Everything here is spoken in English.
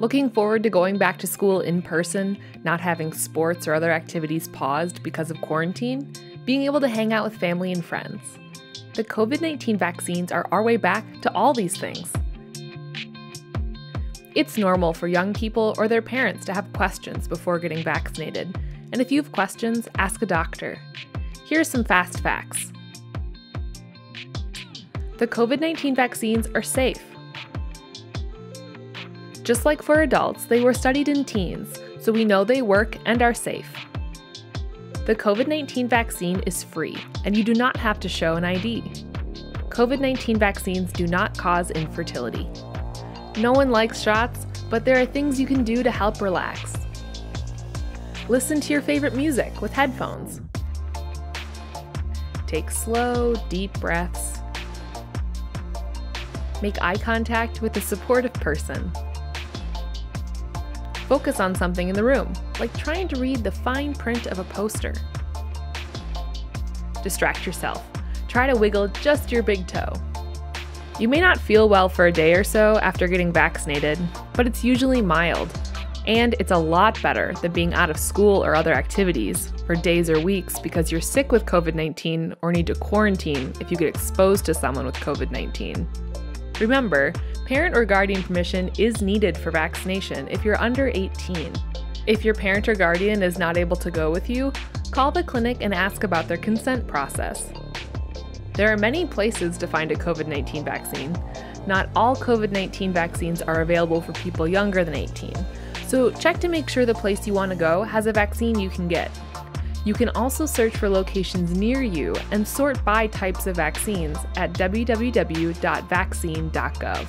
Looking forward to going back to school in person, not having sports or other activities paused because of quarantine, being able to hang out with family and friends. The COVID 19 vaccines are our way back to all these things. It's normal for young people or their parents to have questions before getting vaccinated, and if you have questions, ask a doctor. Here are some fast facts. The COVID 19 vaccines are safe. Just like for adults, they were studied in teens, so we know they work and are safe. The COVID 19 vaccine is free, and you do not have to show an ID. COVID 19 vaccines do not cause infertility. No one likes shots, but there are things you can do to help relax. Listen to your favorite music with headphones. Take slow, deep breaths. Make eye contact with a supportive person. Focus on something in the room, like trying to read the fine print of a poster. Distract yourself. Try to wiggle just your big toe. You may not feel well for a day or so after getting vaccinated, but it's usually mild. And it's a lot better than being out of school or other activities for days or weeks because you're sick with COVID 19 or need to quarantine if you get exposed to someone with COVID 19. Remember, parent or guardian permission is needed for vaccination if you're under 18. If your parent or guardian is not able to go with you, call the clinic and ask about their consent process. There are many places to find a COVID 19 vaccine. Not all COVID 19 vaccines are available for people younger than 18, so check to make sure the place you want to go has a vaccine you can get. You can also search for locations near you and sort by types of vaccines at www.vaccine.gov.